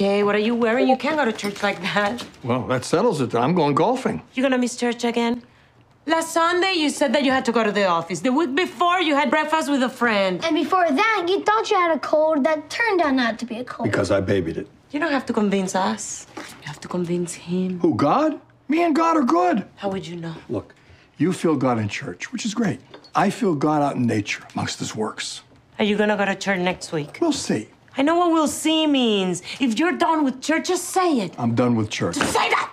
Jay, what are you wearing? You can't go to church like that. Well, that settles it. I'm going golfing. You're gonna miss church again? Last Sunday, you said that you had to go to the office. The week before, you had breakfast with a friend. And before that, you thought you had a cold that turned out not to be a cold. Because I babied it. You don't have to convince us. You have to convince him. Who, God? Me and God are good. How would you know? Look, you feel God in church, which is great. I feel God out in nature amongst his works. Are you gonna go to church next week? We'll see. I know what we'll see means. If you're done with church, just say it. I'm done with church. Say that!